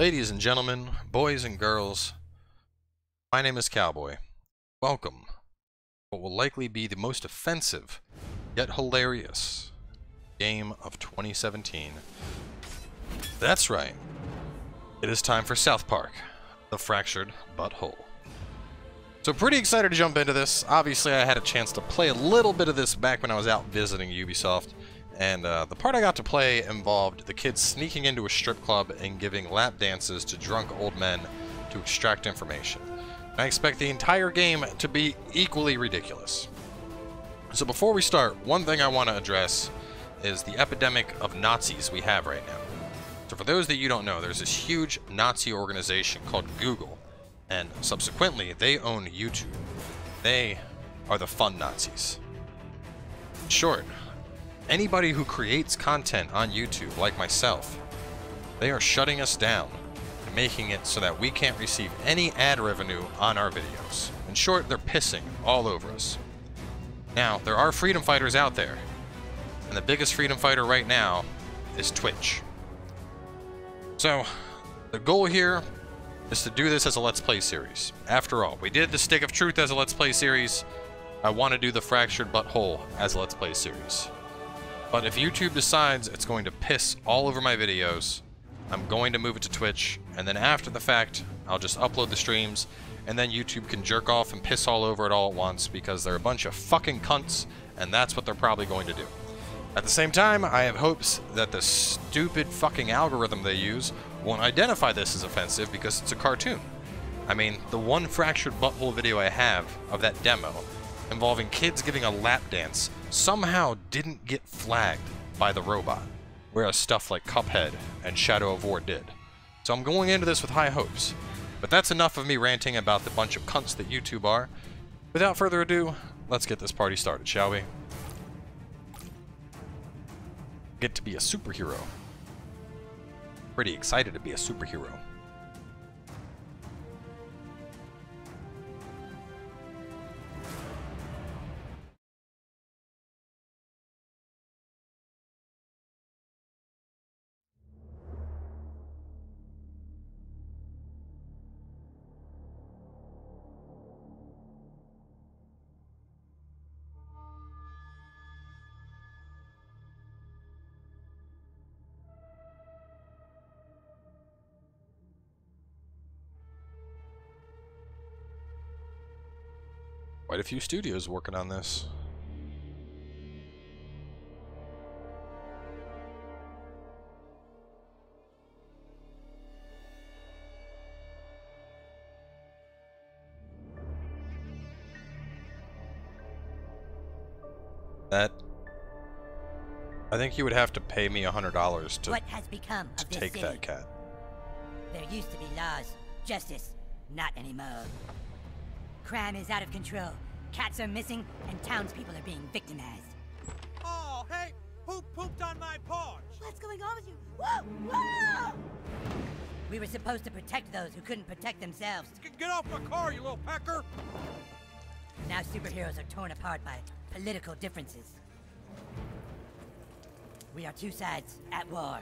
Ladies and gentlemen, boys and girls, my name is Cowboy. Welcome. To what will likely be the most offensive, yet hilarious, game of 2017. That's right. It is time for South Park, The Fractured But Whole. So pretty excited to jump into this. Obviously, I had a chance to play a little bit of this back when I was out visiting Ubisoft. And uh, the part I got to play involved the kids sneaking into a strip club and giving lap dances to drunk old men to extract information. And I expect the entire game to be equally ridiculous. So before we start, one thing I want to address is the epidemic of Nazis we have right now. So for those that you don't know, there's this huge Nazi organization called Google, and subsequently, they own YouTube. They are the fun Nazis. In short, anybody who creates content on YouTube, like myself, they are shutting us down and making it so that we can't receive any ad revenue on our videos. In short, they're pissing all over us. Now, there are freedom fighters out there, and the biggest freedom fighter right now is Twitch. So, the goal here is to do this as a Let's Play series. After all, we did the Stick of Truth as a Let's Play series. I want to do the Fractured But Whole as a Let's Play series. But if YouTube decides it's going to piss all over my videos, I'm going to move it to Twitch, and then after the fact, I'll just upload the streams, and then YouTube can jerk off and piss all over it all at once because they're a bunch of fucking cunts, and that's what they're probably going to do. At the same time, I have hopes that the stupid fucking algorithm they use won't identify this as offensive because it's a cartoon. I mean, the one fractured but whole video I have of that demo involving kids giving a lap dance somehow didn't get flagged by the robot, whereas stuff like Cuphead and Shadow of War did. So I'm going into this with high hopes. But that's enough of me ranting about the bunch of cunts that YouTube are. Without further ado, let's get this party started, shall we? Get to be a superhero pretty excited to be a superhero. Quite a few studios working on this. That I think you would have to pay me a hundred dollars to what has become to of this take city? that cat. There used to be laws, justice, not anymore. Crime is out of control. Cats are missing, and townspeople are being victimized. Oh, hey, who pooped on my porch? What's going on with you? Whoa! Whoa! We were supposed to protect those who couldn't protect themselves. G- Get off my car, you little pecker! Now superheroes are torn apart by political differences. We are two sides at war.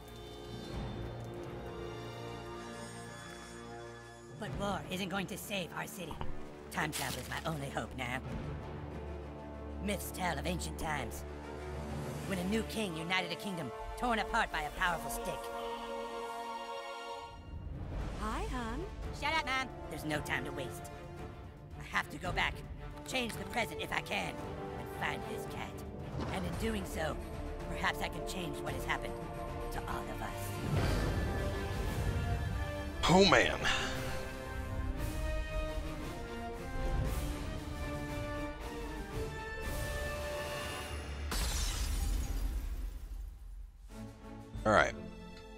But war isn't going to save our city. Time travel is my only hope now. Myths tell of ancient times. When a new king united a kingdom torn apart by a powerful stick. Hi, hon. Shut up, man! There's no time to waste. I have to go back, change the present if I can, and find his cat. And in doing so, perhaps I can change what has happened to all of us. Oh man.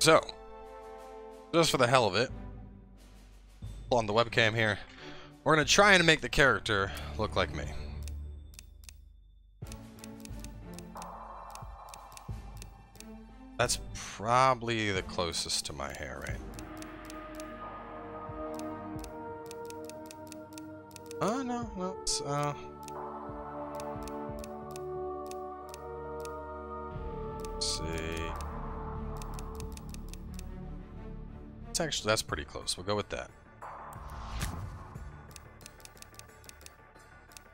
So, just for the hell of it, on the webcam here, we're going to try and make the character look like me. That's probably the closest to my hair, right? Oh, no, no, it's, uh... Actually that's pretty close. We'll go with that.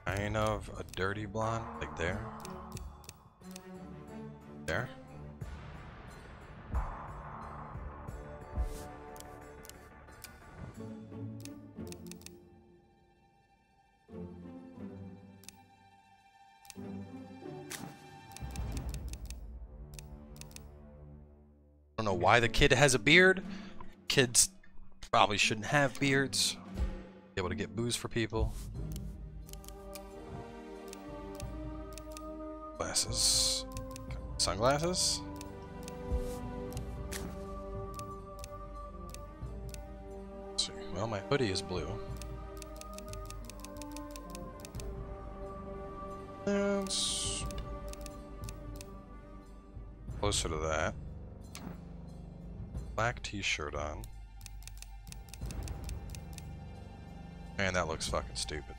Kind of a dirty blonde, like there. There. I don't know why the kid has a beard. Kids probably shouldn't have beards. Be able to get booze for people. Glasses. Sunglasses. Well, my hoodie is blue. That's closer to that. Black t-shirt on. Man, that looks fucking stupid.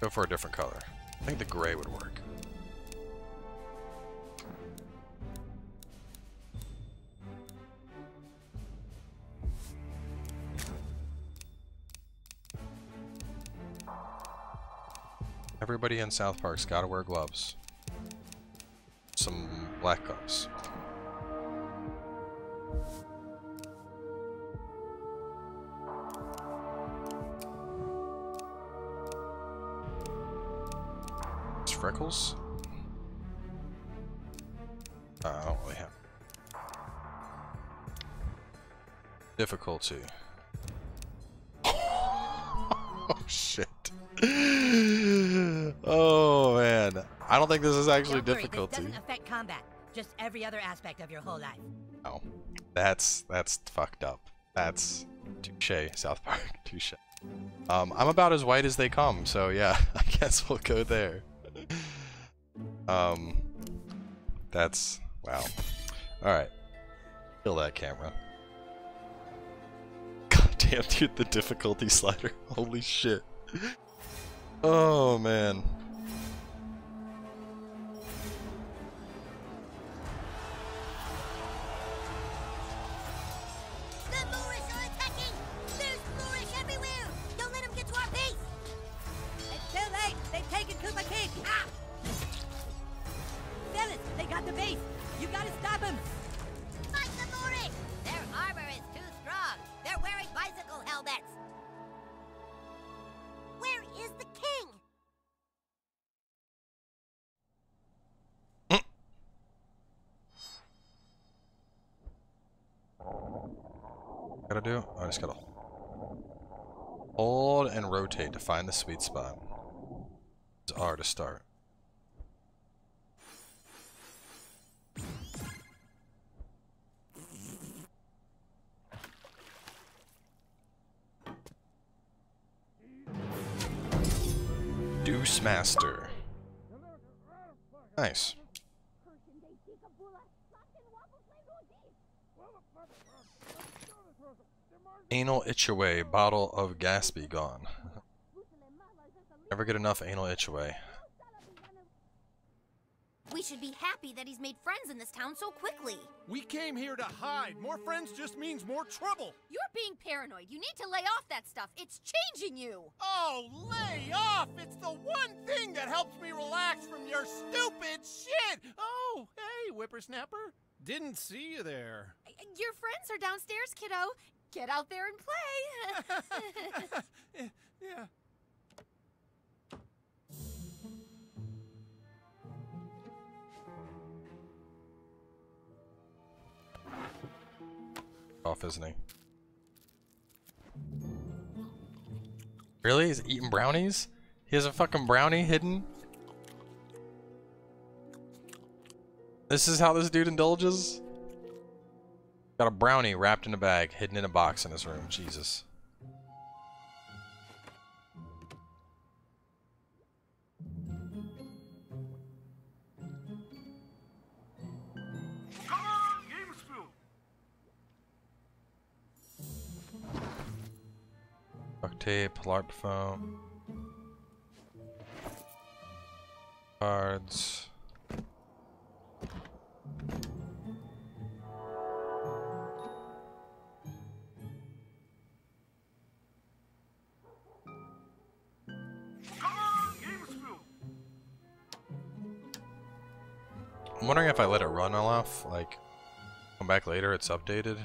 Go for a different color. I think the gray would work. Everybody in South Park's gotta wear gloves. Some black gloves. Freckles? Uh, I don't really have. Difficulty. oh shit. Oh man. I don't think this is actually Don't worry, difficulty. This doesn't affect combat. Just every other aspect of your whole life. Oh. That's that's fucked up. That's touche, South Park. Touche. Um, I'm about as white as they come, so yeah, I guess we'll go there. Um, that's wow. All right, kill that camera. God damn, dude, the difficulty slider. Holy shit. Oh man. Gotta do? Oh, I just gotta hold and rotate to find the sweet spot. It's R to start. Deuce Master. Nice. Anal itch away, bottle of Gaspy gone. Never get enough anal itch away. We should be happy that he's made friends in this town so quickly. We came here to hide. More friends just means more trouble. You're being paranoid. You need to lay off that stuff. It's changing you. Oh, lay off! It's the one thing that helps me relax from your stupid shit! Oh, hey, whippersnapper. Didn't see you there. Your friends are downstairs, kiddo. Get out there and play. yeah, yeah. Off, isn't he? Really? He's eating brownies? He has a fucking brownie hidden? This is how this dude indulges? Got a brownie wrapped in a bag, hidden in a box in his room. Jesus. Come on, Gamesville! Duct tape, LARP foam. Cards. I'm wondering if I let it run all off, like, come back later, it's updated.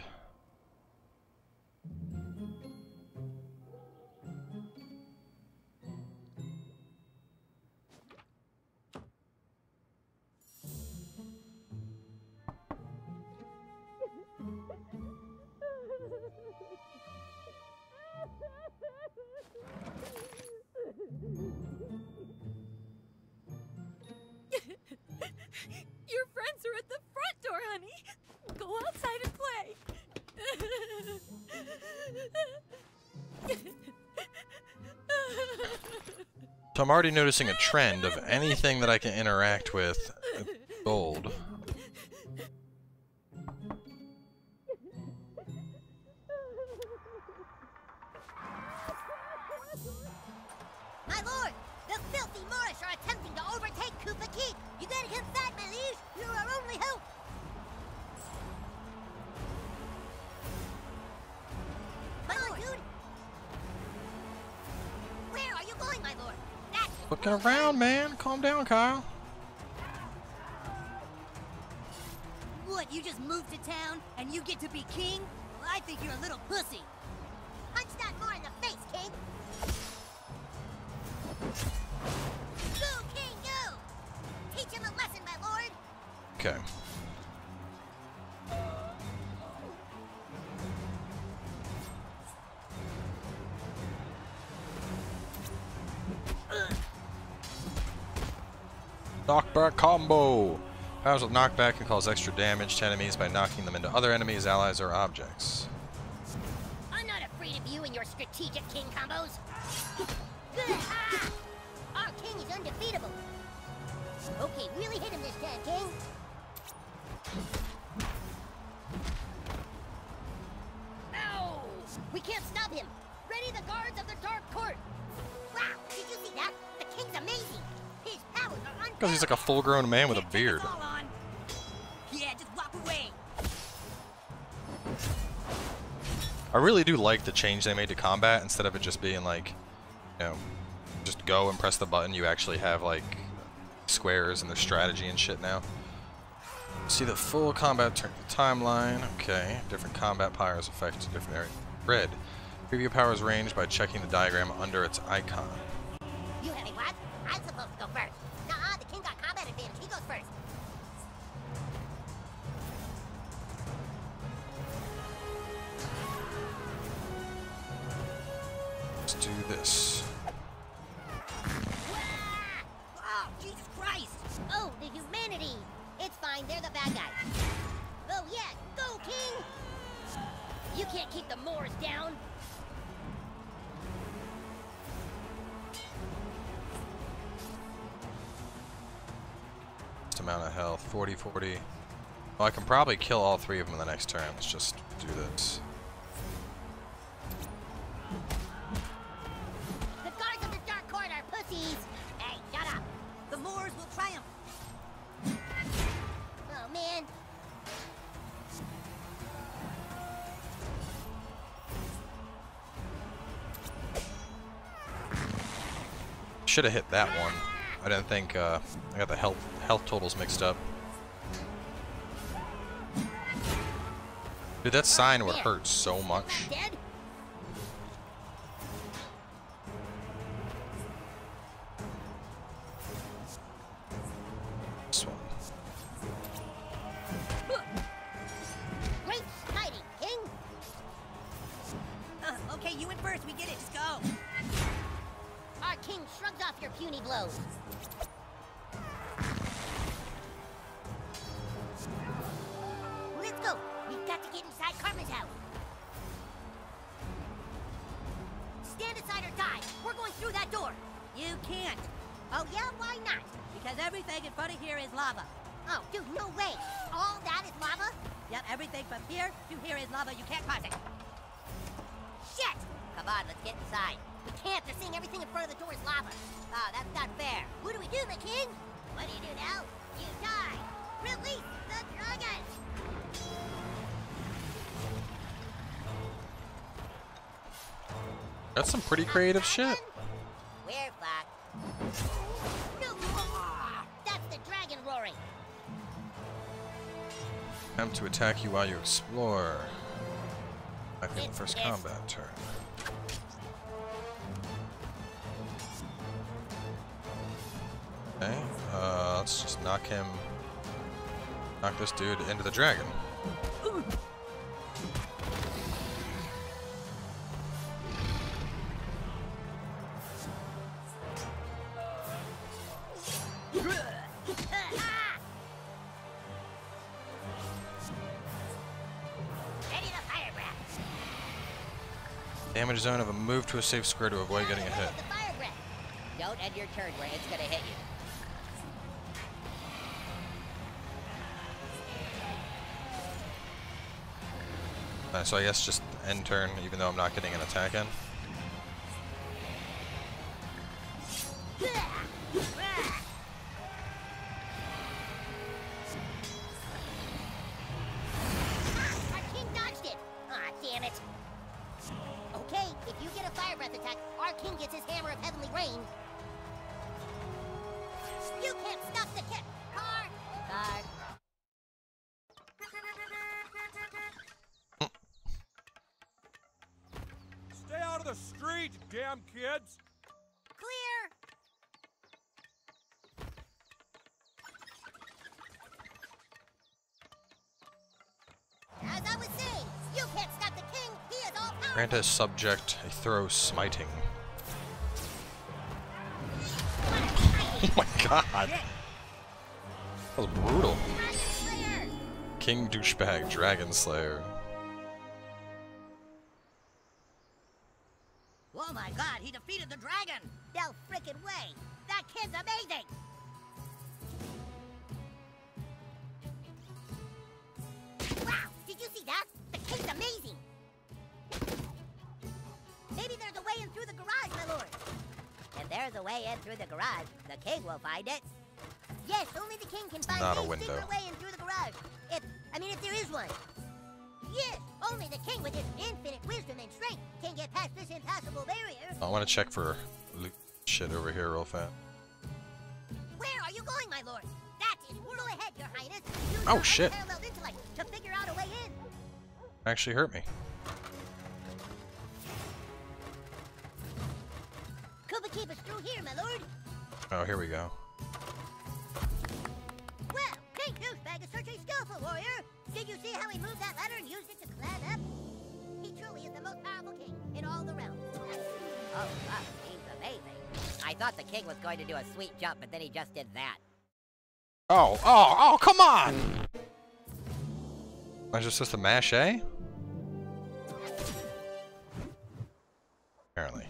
I'm already noticing a trend of anything that I can interact with uh, gold. My lord, the filthy Moorish are attempting to overtake Kupa Keep. You gotta that, my liege. You're our only hope. Looking around, man. Calm down, Kyle. what? You just moved to town and you get to be king? Well, I think you're a little pussy. Combo! Powers with knockback can cause extra damage to enemies by knocking them into other enemies, allies, or objects. I'm not afraid of you and your strategic king combos. Good. Our king is undefeatable. Okay, really hit him this time, king. Ow! We can't stop him. Ready the guards of the Dark Court. Wow, did you see that? The king's amazing. His powers are unparalleled. Because he's like a full-grown man with a beard. us all on. Yeah, just walk away. I really do like the change they made to combat instead of it just being like, you know, just go and press the button. You actually have like squares and their strategy and shit now. See the full combat turn timeline. Okay, different combat powers affect different areas. Red. Preview powers range by checking the diagram under its icon. I'm supposed to go first. Nuh-uh, the king got combat advantage. He goes first. Let's do this. 40, 40. Well, I can probably kill all three of them in the next turn. Let's just do this. The guards of the Dark Court are pussies! Hey, shut up! The Moors will triumph! Oh, man. Should have hit that one. I didn't think, uh, I got the health, health totals mixed up. Dude, that sign would hurt so much. That's some pretty creative shit. We're fucked. No! That's the dragon roaring. Attempt to attack you while you explore. I think the first combat turn. Okay, uh, let's just knock him, knock this dude into the dragon. Damage zone of a move to a safe square to avoid getting a hit. The fire breath. Don't end your turn where it's gonna hit you. Uh, so I guess just end turn, even though I'm not getting an attack in. Grant a subject a throw smiting. Oh my god! That was brutal. King douchebag, Dragon Slayer. Oh my god, he defeated the dragon! No frickin' way. That kid's amazing. Wow, did you see that? The kid's amazing. Maybe there's a way in through the garage, my lord. If there's a way in through the garage, the king will find it. Yes, only the king can find Not a window. secret way in through the garage. If, I mean, if there is one. Yes, only the king with his infinite wisdom and strength can get past this impassable barrier. I want to check for loot shit over here real fast. Where are you going, my lord? That is go ahead, your highness. Use Oh, your shit. unparalleled to figure out a way in. Actually hurt me. Could keep us through here, my lord. Oh, here we go. Well, King Douchebag is such a skillful warrior. Did you see how he moved that ladder and used it to climb up? He truly is the most powerful king in all the realms. Oh, wow, he's amazing. I thought the king was going to do a sweet jump, but then he just did that. Oh, oh, oh, come on! Am I just supposed to mash A? Apparently.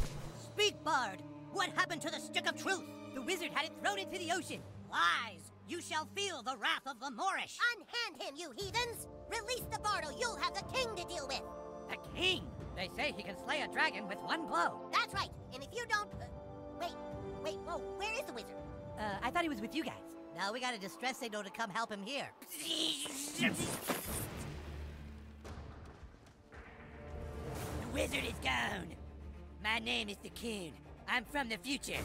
Bard! What happened to the stick of truth? The wizard had it thrown into the ocean. Lies! You shall feel the wrath of the Moorish. Unhand him, you heathens! Release the Bardo, you'll have the king to deal with. The king! They say he can slay a dragon with one blow. That's right. And if you don't... Uh, wait, wait, whoa, where is the wizard? Uh, I thought he was with you guys. Now we got a distress signal to come help him here. The wizard is gone. My name is the Coon. I'm from the future.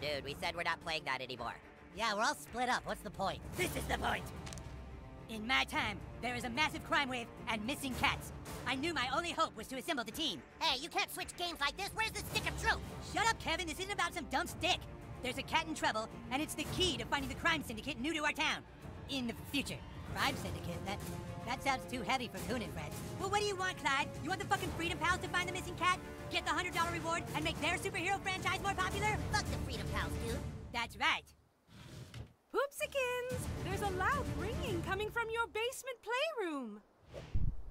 Dude, we said we're not playing that anymore. Yeah, we're all split up. What's the point? This is the point. In my time, there is a massive crime wave and missing cats. I knew my only hope was to assemble the team. Hey, you can't switch games like this. Where's the stick of truth? Shut up, Kevin. This isn't about some dumb stick. There's a cat in trouble, and it's the key to finding the crime syndicate new to our town. In the future. Crime syndicate? That that sounds too heavy for Coon and friends. Well, what do you want, Clyde? You want the fucking Freedom Pals to find the missing cat? Get the $100 reward and make their superhero franchise more popular? Fuck the Freedom Pals, dude. That's right. Poopsikins! There's a loud ringing coming from your basement playroom.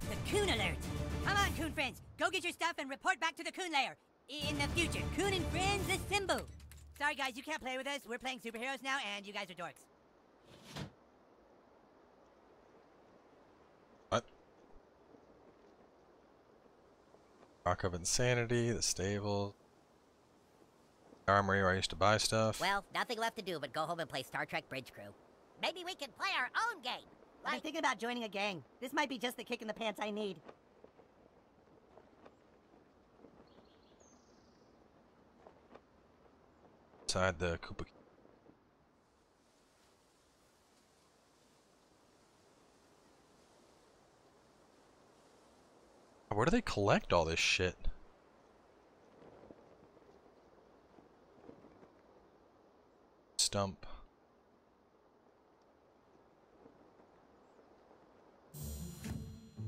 The Coon Alert. Come on, Coon friends. Go get your stuff and report back to the Coon Lair. In the future, Coon and friends assemble. Sorry, guys, you can't play with us. We're playing superheroes now, and you guys are dorks. What? Rock of Insanity, the stable, armory where I used to buy stuff. Well, nothing left to do but go home and play Star Trek Bridge Crew. Maybe we can play our own game. I'm thinking about joining a gang. This might be just the kick in the pants I need. Inside the Kupa. Where do they collect all this shit? Stump.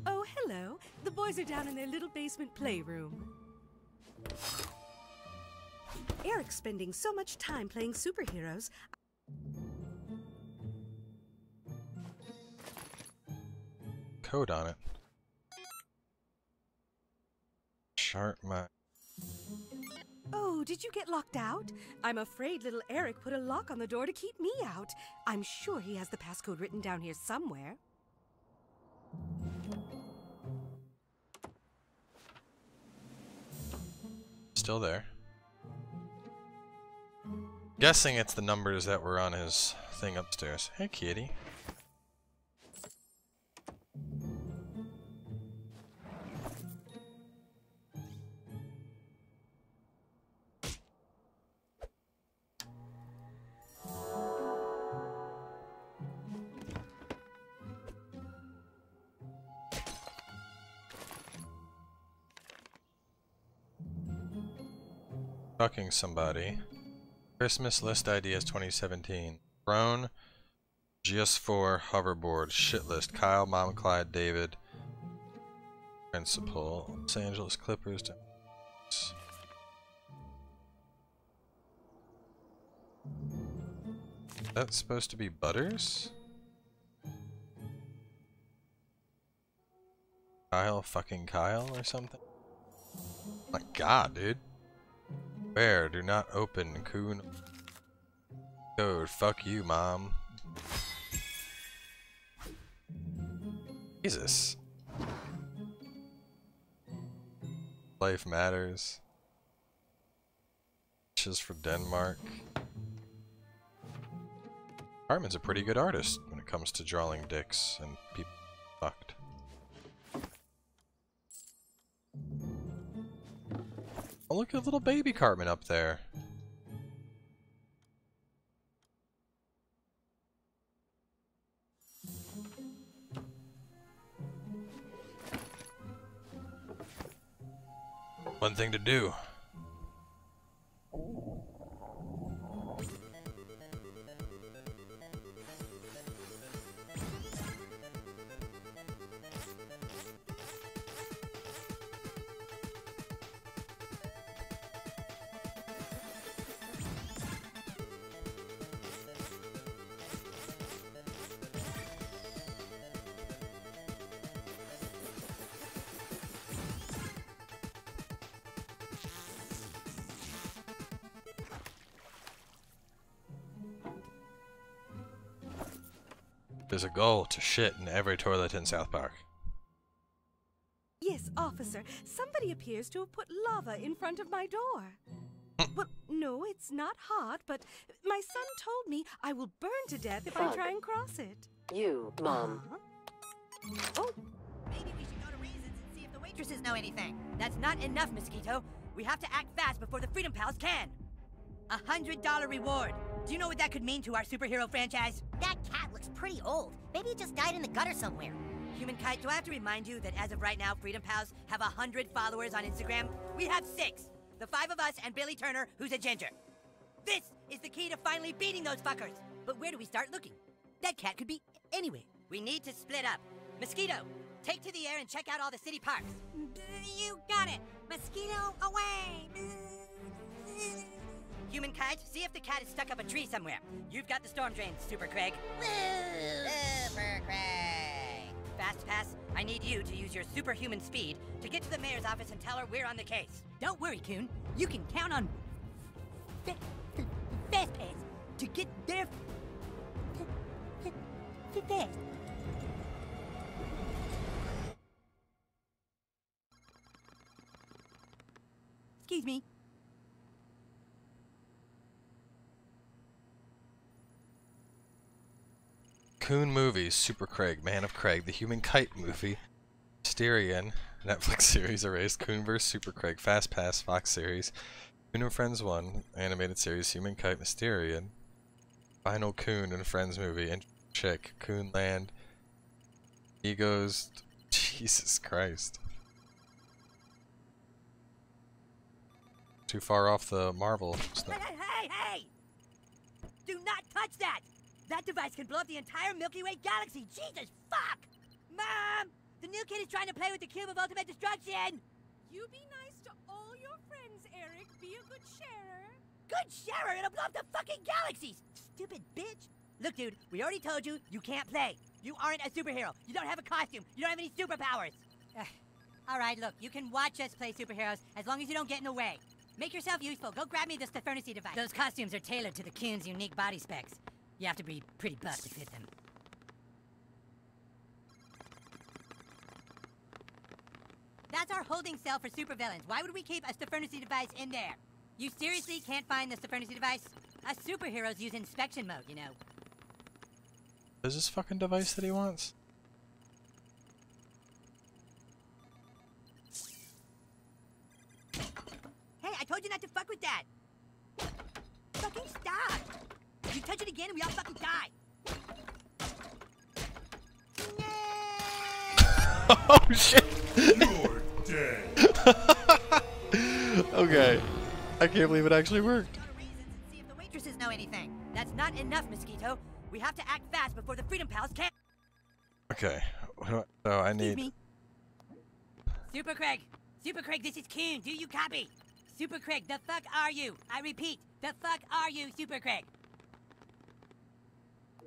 Oh, hello. The boys are down in their little basement playroom. Eric's spending so much time playing superheroes. Code on it. Sharp Oh, did you get locked out? I'm afraid little Eric put a lock on the door to keep me out. I'm sure he has the passcode written down here somewhere. still there. Guessing it's the numbers that were on his thing upstairs. Hey, kitty. Somebody. Christmas list ideas 2017. Drone, GS4, hoverboard, shit list. Kyle, Mom, Clyde, David, Principal, Los Angeles Clippers. That's supposed to be Butters? Kyle fucking Kyle or something? My god, dude. Where? Do not open, coon. Code. Fuck you, mom. Jesus. Life matters. Wishes for Denmark. Cartman's a pretty good artist when it comes to drawing dicks and people fucked. Oh, look at little baby Cartman up there. One thing to do. There's a goal to shit in every toilet in South Park. Yes, officer. Somebody appears to have put lava in front of my door. Hmm. well, no, it's not hot, but my son told me I will burn to death if I try and cross it. You, Mom. Huh? Oh, Maybe we should go to Raisins and see if the waitresses know anything. That's not enough, Mosquito. We have to act fast before the Freedom Pals can. A hundred dollar reward. Do you know what that could mean to our superhero franchise? That cat looks pretty old. Maybe it just died in the gutter somewhere. Human Kite, do I have to remind you that as of right now, Freedom Pals have a hundred followers on Instagram? We have six. The five of us and Billy Turner, who's a ginger. This is the key to finally beating those fuckers. But where do we start looking? That cat could be anywhere. We need to split up. Mosquito, take to the air and check out all the city parks. You got it. Mosquito away. Human Kite, see if the cat is stuck up a tree somewhere. You've got the storm drains, Super Craig. Super Craig. Fast Pass, I need you to use your superhuman speed to get to the mayor's office and tell her we're on the case. Don't worry, Coon. You can count on Fa- Fa- Fast Pass to get there fast. Excuse me. Coon Movies, Super Craig, Man of Craig, The Human Kite Movie, Mysterion, Netflix series Erased, Coonverse, Super Craig, Fast Pass, Fox series, Coon and Friends 1, animated series, Human Kite, Mysterion, Final Coon and Friends movie, and Chick, Coon Land, Egos, Jesus Christ. Too far off the Marvel Hey, hey, hey! Do not touch that! That device can blow up the entire Milky Way galaxy! Jesus fuck! Mom! The new kid is trying to play with the cube of ultimate destruction! You be nice to all your friends, Eric. Be a good sharer. Good sharer! It'll blow up the fucking galaxies! Stupid bitch! Look, dude, we already told you you can't play. You aren't a superhero. You don't have a costume. You don't have any superpowers. all right, look, you can watch us play superheroes as long as you don't get in the way. Make yourself useful. Go grab me the Stefernacy device. Those costumes are tailored to the Coon's unique body specs. You have to be pretty buff to fit them. That's our holding cell for supervillains. Why would we keep a Stefernacy device in there? You seriously can't find the Stefernacy device? Us superheroes use inspection mode, you know. Is this fucking device that he wants? Oh shit! You're dead. okay. I can't believe it actually worked. Go to Raisins and see if the waitresses know anything. That's not enough, Mosquito. We have to act fast before the Freedom Pals can. Okay. What I, so I Excuse need. me. Super Craig. Super Craig, this is Coon. Do you copy? Super Craig, the fuck are you? I repeat, the fuck are you, Super Craig?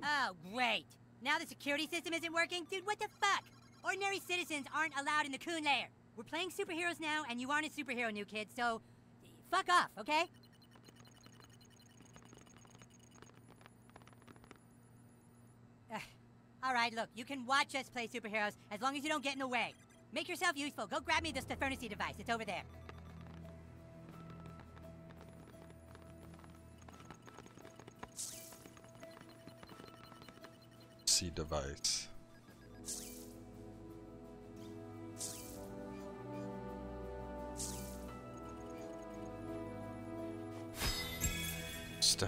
Oh, great. Now the security system isn't working? Dude, what the fuck? Ordinary citizens aren't allowed in the Coon lair. We're playing superheroes now, and you aren't a superhero, new kid, so fuck off, okay? Ugh. All right, look, you can watch us play superheroes as long as you don't get in the way. Make yourself useful. Go grab me the Stefernacy device. It's over there. Device.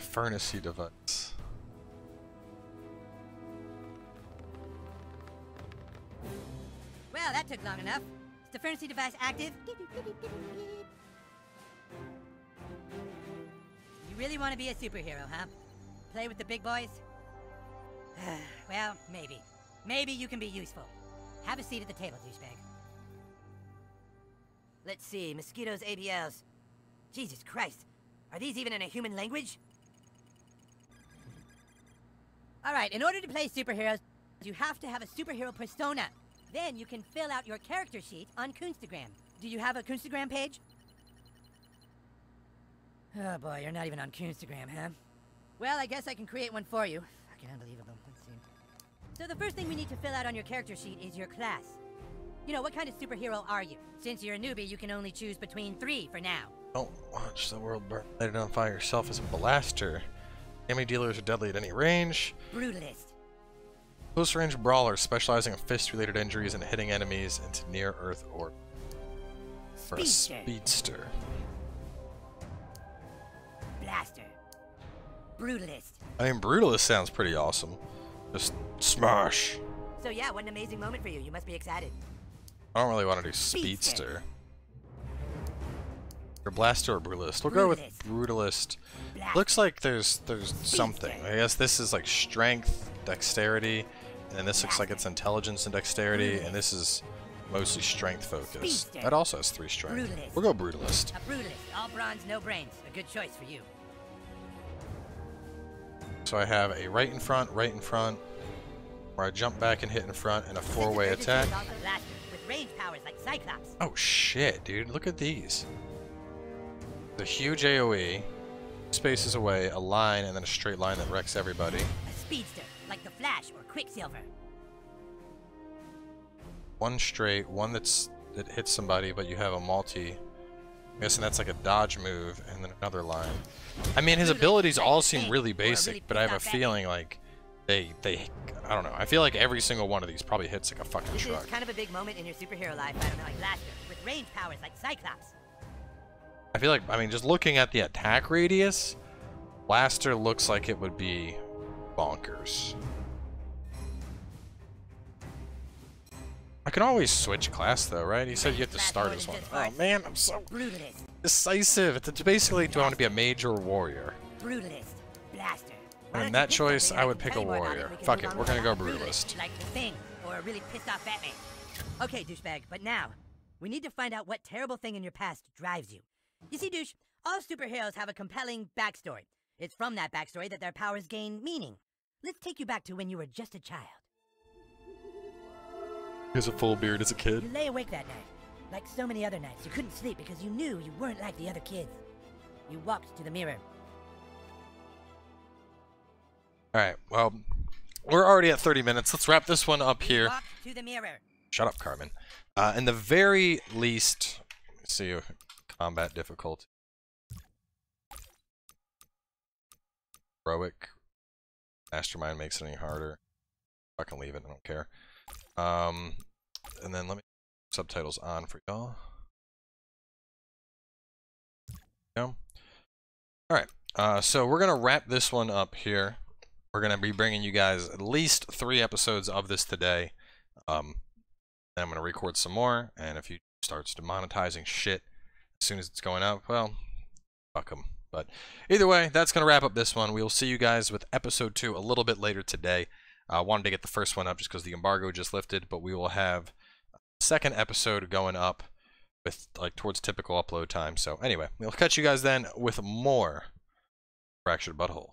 Stefernacy device. Well, that took long enough. Stefernacy device active. You really want to be a superhero, huh? Play with the big boys? well, maybe. Maybe you can be useful. Have a seat at the table, douchebag. Let's see, mosquitoes, ABLs. Jesus Christ. Are these even in a human language? Alright, in order to play superheroes, you have to have a superhero persona. Then you can fill out your character sheet on Coonstagram. Do you have a Coonstagram page? Oh boy, you're not even on Coonstagram, huh? Well, I guess I can create one for you. Fucking unbelievable. Let's see. So the first thing we need to fill out on your character sheet is your class. You know, what kind of superhero are you? Since you're a newbie, you can only choose between three for now. Don't watch the world burn. Identify yourself as a blaster. Enemy dealers are deadly at any range. Brutalist. Close range brawler specializing in fist related injuries and hitting enemies into near earth or for a Speedster. speedster. Blaster. Brutalist. I mean, Brutalist sounds pretty awesome. Just smash. So yeah, what an amazing moment for you. You must be excited. I don't really want to do Speedster. Or blaster or brutalist. We'll go with Brutalist. Looks like there's there's something. I guess this is like strength, dexterity, and then this looks like it's intelligence and dexterity, mm. and this is mostly strength focused. That also has three strength. We'll go brutalist. A brutalist. All bronze, no brains. A good choice for you. So I have a right in front, right in front, where I jump back and hit in front, and a four-way attack. urgency is also blaster, with range powers like Cyclops. Oh shit, dude! Look at these. The huge AOE, spaces away, a line, and then a straight line that wrecks everybody. A speedster, like the Flash or Quicksilver. One straight, one that's that hits somebody, but you have a multi. I'm guessing that's like a dodge move, and then another line. I mean, his abilities all seem really basic, but I have a feeling like they they I don't know. I feel like every single one of these probably hits like a fucking This truck. is kind of a big moment in your superhero life, I don't know, like Blaster, with range powers like Cyclops. I feel like I mean, just looking at the attack radius, Blaster looks like it would be bonkers. I can always switch class though, right? He said you have to start as one. Oh man, I'm so Brutalist. Decisive. It's basically, do I want to be a mage or a warrior? Brutalist. Blaster. I Why that choice, I would pick a you more about warrior. it. We can Fuck it, we're gonna go brutalist. Like the Thing, or really pissed off Batman. Okay, douchebag, but now, we need to find out what terrible thing in your past drives you. You see, douche, all superheroes have a compelling backstory. It's from that backstory that their powers gain meaning. Let's take you back to when you were just a child. He has a full beard as a kid. You lay awake that night. Like so many other nights, you couldn't sleep because you knew you weren't like the other kids. You walked to the mirror. Alright, well, we're already at 30 minutes. Let's wrap this one up here. walked to the mirror. Shut up, Cartman. Uh, in the very least, let's see, uh, combat difficulty. Heroic. Mastermind makes it any harder. I can leave it, I don't care. Um, and then let me subtitles on for y'all. Alright, uh, so we're gonna wrap this one up here. We're gonna be bringing you guys at least three episodes of this today. Um, I'm going to record some more, and if you starts demonetizing shit as soon as it's going up, well, fuck them. But either way, that's going to wrap up this one. We will see you guys with episode 2 a little bit later today. I wanted to get the first one up just because the embargo just lifted, but we will have second episode going up with like towards typical upload time. So anyway, we'll catch you guys then with more Fractured Butthole.